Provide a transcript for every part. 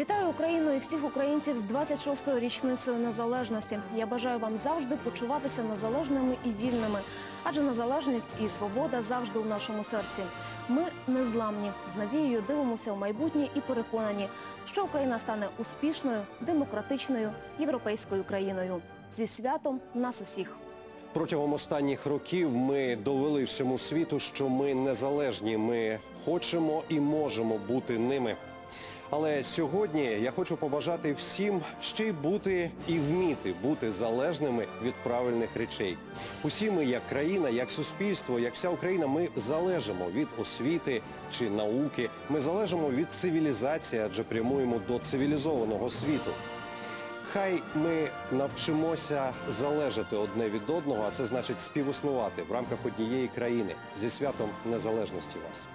Вітаю Україну і всіх українців з 26-ю річницею незалежності. Я бажаю вам завжди почуватися незалежними і вільними, адже незалежність і свобода завжди у нашому серці. Ми незламні, з надією дивимося в майбутнє і переконані, що Україна стане успішною, демократичною, європейською країною. Зі святом нас усіх! Протягом останніх років ми довели всьому світу, що ми незалежні. Ми хочемо і можемо бути ними. Але сьогодні я хочу побажати всім ще й бути і вміти бути залежними від правильних речей. Усі ми, як країна, як суспільство, як вся Україна, ми залежимо від освіти чи науки. Ми залежимо від цивілізації, адже прямуємо до цивілізованого світу. Хай ми навчимося залежати одне від одного, а це значить співіснувати в рамках однієї країни зі святом незалежності вас.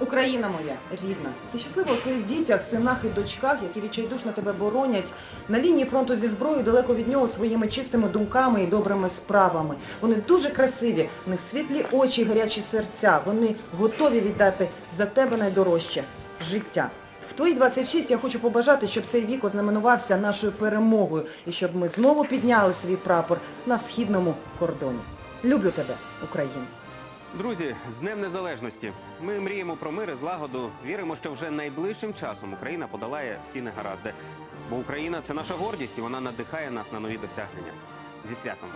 Україна моя рідна, ти щаслива у своїх дітях, синах і дочках, які відчайдушно тебе боронять на лінії фронту зі зброєю далеко від нього своїми чистими думками і добрими справами. Вони дуже красиві, в них світлі очі, і гарячі серця. Вони готові віддати за тебе найдорожче життя. В твої 26 я хочу побажати, щоб цей вік ознаменувався нашою перемогою і щоб ми знову підняли свій прапор на східному кордоні. Люблю тебе, Україна. Друзі, з Днем Незалежності. Ми мріємо про мир і злагоду. Віримо, що вже найближчим часом Україна подолає всі негаразди. Бо Україна це наша гордість і вона надихає нас на нові досягнення. Зі святом!